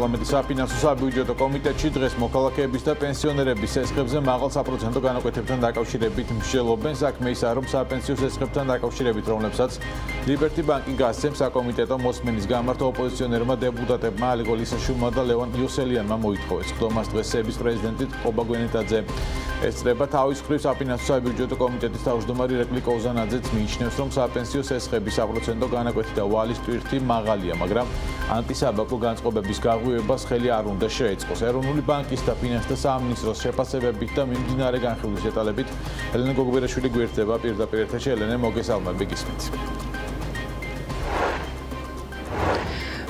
პარლამენტის საფინანსო საბიუჯეტო კომიტეტში დღეს მოქალაქეების და პენსიონერების სესხებზე მაღალ საპროცენტო განაკვეთებთან დაკავშირებით მსჯელობენ საქმე ისაა რომ საპენსიო სესხებთან დაკავშირებით რომლებსაც ლიბერტი ბანკი გასცემს საკომიტეტო მოსმენის გამართ ოპოზიციონერმა დეპუტატებმა ალიგო ლისაშვილმა და ლევან იოსელიანმა მოითხოვეს. ხდომას დღეს სების პრეზიდენტი ყობა გვენეტაძე. ესწრება თავის მხრივ საფინანსო საბიუჯეტო კომიტეტის თავმჯდომარე რეკლი კოუზანაძეც მიიჩნევს რომ საპენსიო სესხების საპროცენტო განაკვეთი და ვალის ტვირთი მაღალია მაგრამ ანტისაბაკო განწყობების გაღვივებას ხელი არ უნდა შეეწყოს. ეროვნული ბანკის და ფინანსთა სამინისტროს შეფასებებით და მიმდინარე განხილვის დეტალებით ელენე გოგბერაშვილი გვერდება პირდაპირ ეთერში. ელენე, მოგესალმები გისმით.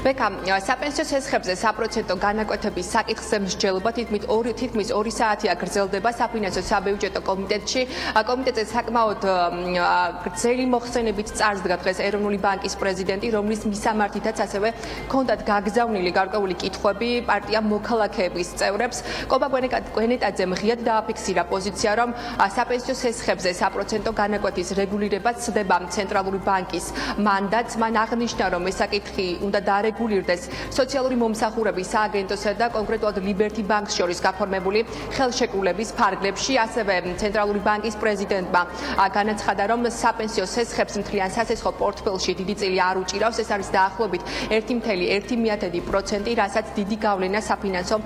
ბეკა საპენსიო სესხებზე საპროცენტო განაკვეთების საკითხზე მსჯელობა თითქმის 2 თითქმის 2 საათია გრძელდება საფინანსო საბიუჯეტო კომიტეტში. კომიტეტზე საკმაოდ გრძელი მოხსენებით წარსდგა დღეს ეროვნული ბანკის პრეზიდენტი, რომლის მისამართითაც ასევე ჰქონდათ გაგზავნილი გარკვეული კითხვები პარტია მოქალაქეების წევრებს. კობა გვენეტაძე მღიად დააფიქსირა პოზიცია, რომ საპენსიო სესხებზე საპროცენტო განაკვეთის რეგულირება ცდება ცენტრალური ბანკის მანდატს. მან აღნიშნა, რომ ეს საკითხი უნდა დაარეგულირდეს რეგულირდეს სოციალური მომსახურების სააგენტოსა და კონკრეტულად ლიბერტი ბანკს შორის გაფორმებული ხელშეკრულების ფარგლებში, ასევე ცენტრალური ბანკის პრეზიდენტმა. განაცხადა, რომ საპენსიო სესხებს მთლიან სასესხო პორტფელში დიდი წილი არ უჭირავს, ეს არის დაახლოებით 1.1%, რასაც დიდი გავლენა საფინანსო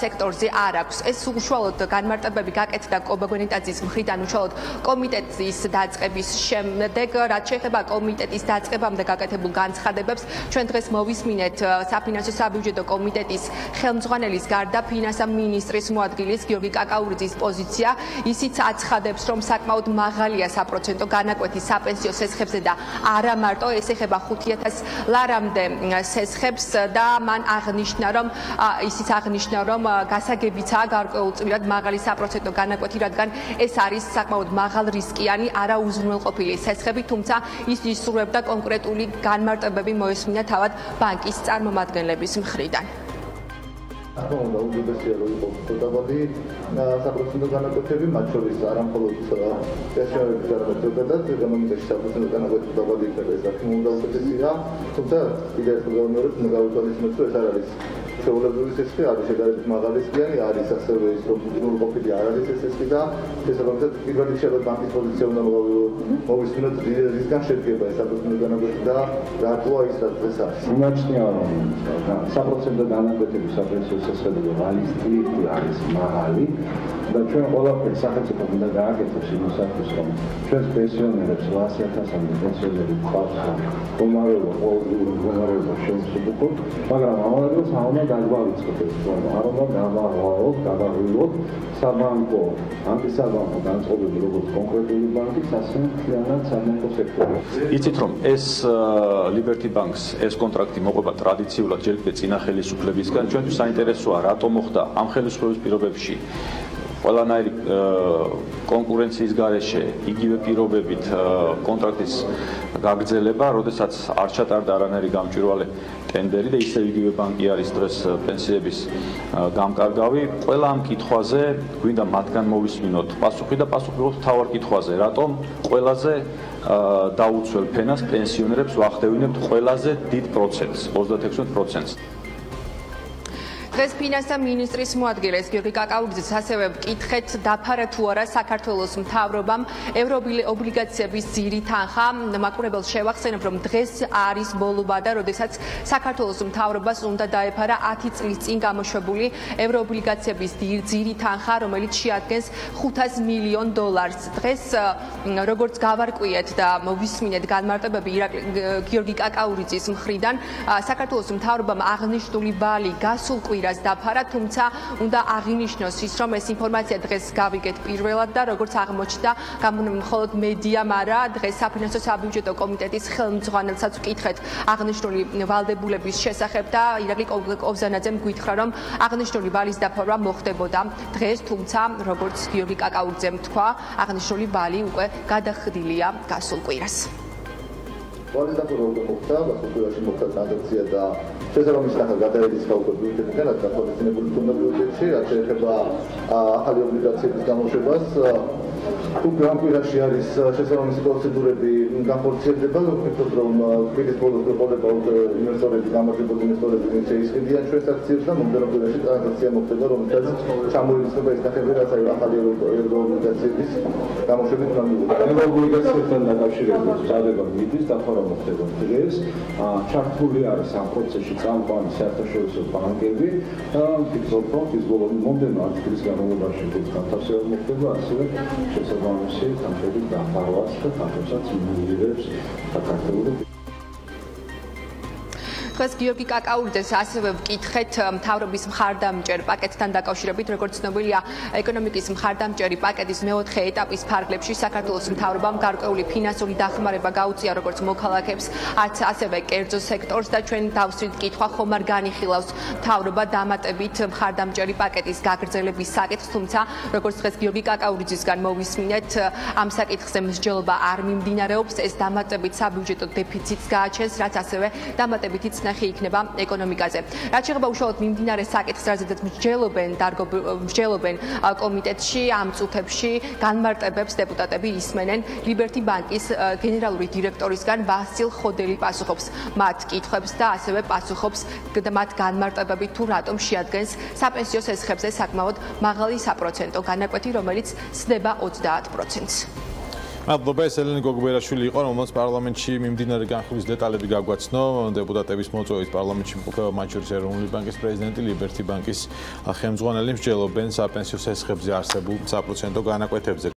სექტორზე არ აქვს. ეს უშუალოდ განმარტებები გაკეთდა კობაგვენიტაძის მხრიდან უშუალოდ კომიტეტის დაწყების შემდეგ, რაც შეეხება კომიტეტის დაწყებამდე გაკეთებულ განცხადებებს, ჩვენ დღეს მოვისმენთ მოვისმინეთ საფინანსო საბიუჯეტო კომიტეტის ხელმძღვანელის გარდა ფინანსა მინისტრის მოადგილის გიორგი კაკაურიძის პოზიცია. ისიც აცხადებს, რომ საკმაოდ მაღალია საპროცენტო განაკვეთი საპენსიო სესხებზე და არა მარტო ეს ეხება 5000 ლარამდე სესხებს და მან აღნიშნა, რომ ისიც აღნიშნა, რომ გასაგებიცაა გარკვეულწილად მაღალი საპროცენტო განაკვეთი, რადგან ეს არის საკმაოდ მაღალ რისკიანი, არა უზრუნველყოფილი სესხები, თუმცა ის ისურვებდა კონკრეტული განმარტებები მოესმინა თავად ბანკ ბანკის წარმომადგენლების მხრიდან. ახლა უნდა უდიდესია რომ იყოს დაბადი საპროცენტო განაკვეთები, მათ შორის არა მხოლოდ პენსიონერების არამედ ეკონომიკის საპროცენტო განაკვეთი დაბადი იქნება, ეს აქ უნდა უდიდესია. თუმცა კიდევ ერთ პრობლემებს უნდა გავუთვალისწინოთ, რომ ეს არ არის შეუძლებელი სესხი არის შედარებით მაღალი სქიანი არის ასევე ის რომ უძნურ ყოფილი არ არის ეს სესხი და შესაბამისად პირველ რიგში ბანკის პოზიცია უნდა მოვისმინოთ რისგან შედგება ეს საპროცენტო განაკვეთი და რატოა ის რაც დღეს არის. იმაჩნია რომ საპროცენტო განაკვეთები საპენსიო სესხები ვალის ტვირთი არის მაღალი და ჩვენ ყველაფერს სახელმწიფო უნდა გააკეთოს იმისათვის რომ ჩვენს პენსიონერებს 100000-ამდე პენსიონერი ყავს გომარეობა ყოველდღიური გომარეობა შემოსუბუქოთ მაგრამ ამავდროულად საუბრობ დაგვაიწყოთ ეს ფორმა. არ უნდა გავაღვაოთ, გავაღვიოთ საბანკო, ანტისაბანკო განწყობები როგორც კონკრეტული ბანკის, ასევე მთლიანად საბანკო სექტორი. იცით რომ ეს Liberty Banks ეს კონტრაქტი მოყვება ტრადიციულად ჯერ კიდევ წინა ხელისუფლებისგან. ჩვენთვის საინტერესოა რატო მოხდა ამ ხელისუფლების პირობებში ყველანაირი კონკურენციის გარეშე იგივე პირობებით კონტრაქტის გაგრძელება, როდესაც არ ჩატარდა არანაირი გამჭვირვალე ტენდერი და ისევ იგივე ბანკი არის დღეს პენსიების გამკარგავი. ყველა ამ კითხვაზე გვინდა მათგან მოვისმინოთ პასუხი და პასუხი ვიღოთ თავარ კითხვაზე, რატომ ყველაზე დაუცველ ფენას პენსიონერებს ვახდევინებთ ყველაზე დიდ პროცენტს, 36%-ს. დღეს ფინანსთა მინისტრის მოადგილეს გიორგი კაკაურიძეს ასევე ვკითხეთ დაფარა თუ არა საქართველოს მთავრობამ ევროპული ობლიგაციების ძირი თანხა მაკურებელს შევახსენებ რომ დღეს არის ბოლობა და როდესაც საქართველოს მთავრობას უნდა დაეფარა 10 წლის წინ გამოშვებული ევროობლიგაციების ძირი თანხა რომელიც შეადგენს 500 მილიონ დოლარს. დღეს როგორც გავარკვიეთ და მოვისმინეთ განმარტებები გიორგი კაკაურიძის მხრიდან საქართველოს მთავრობამ აღნიშნული ბალი გასულ კვირას დაფარა, თუმცა უნდა აღინიშნოს ის, რომ ეს ინფორმაცია დღეს გავიგეთ პირველად და როგორც აღმოჩნდა, მხოლოდ მედიამ არა, დღეს საფინანსო საბიუჯეტო კომიტეტის ხელმძღვანელსაც ვკითხეთ აღნიშნული ვალდებულების შესახებ და ირაკლი კოვზანაძემ გითხრა, რომ აღნიშნული ბალის დაფარვა მოხდებოდა დღეს, თუმცა როგორც გიორგი კაკაურიძემ თქვა, აღნიშნული ბალი უკვე გადახდილია გასულ კვირას. ბალის დაფარვა უკვე მოხდა, გასულ კვირაში მოხდა ტრანზაქცია და შესაბამის თანხა გადაედის ხალხო ბიუჯეტიდან, რაც გაფორმებული თუნდა ბიუჯეტში, რაც შეეხება ახალი ობლიგაციების გამოშვებას. თუ გრამპირაში არის შესაბამისი პროცედურები განხორციელდება, ვფიქრობ, რომ ბოლოს ყოლება ინვესტორები, გამარჯვებული ინვესტორები შეისყიდიან ჩვენს აქციებს და მომდევნო დღეებში ტრანზაქცია მოხდება, რომელსაც ჩამოიწყება ეს ნახევარი რაც აი ახალი ევროობლიგაციების გამოშვებით ნამდვილად. ევროობლიგაციებთან დაკავშირებით წადება მიდის და ხო რომ ხდება დღეს, ჩართული არის ამ პროცესში წამყვანი საერთაშორისო ბანკები და ვფიქრობ, რომ ის ბოლოს მომდევნო ათი განმავლობაში ეს განთავსება მოხდება, ასევე შესაბამისი სამხედრო დაფარვაც და divertir. Tá cartando. დღეს გიორგი კაკაურიძეს ასევე ვკითხეთ მთავრობის მხარდამჭერ პაკეტთან დაკავშირებით, როგორც ცნობილია, ეკონომიკის მხარდამჭერი პაკეტის მეოთხე ეტაპის ფარგლებში საქართველოს მთავრობამ გარკვეული ფინანსური დახმარება გაუწია როგორც მოქალაქეებს, ასევე კერძო სექტორს და ჩვენ დავსვით კითხვა ხომ არ განიხილავს. მთავრობა დამატებით მხარდამჭერი პაკეტის გაგრძელების საკითხს, თუმცა როგორც დღეს გიორგი კაკაურიძისგან მოვისმინეთ, ამ საკითხზე მსჯელობა არ მიმდინარეობს, ეს დამატებით საბიუჯეტო დეფიციტს გააჩენს, რაც ასევე დამატებითი ცნა ნახი იქნება ეკონომიკაზე. რაც შეეხება უშუალოდ მიმდინარე საკითხს, რაზედაც მსჯელობენ მსჯელობენ კომიტეტში, ამ წუთებში განმარტებებს დეპუტატები ისმენენ ლიბერტი ბანკის გენერალური დირექტორისგან ვასილ ხოდელი პასუხობს მათ კითხვებს და ასევე პასუხობს მათ განმარტებები თუ რატომ შეადგენს საპენსიო სესხებზე საკმაოდ მაღალი საპროცენტო განაკვეთი, რომელიც სდება 30%-ს. მადლობა ეს ელენე გოგბერაშვილი იყო რომელსაც პარლამენტში მიმდინარე განხილვის დეტალები გაგვაცნო. დეპუტატების მოწვევის პარლამენტში მყოფება მაჩურის ეროვნული ბანკის პრეზიდენტი ლიბერტი ბანკის ხელმძღვანელი მსჯელობენ საპენსიო სესხებზე არსებულ საპროცენტო განაკვეთებზე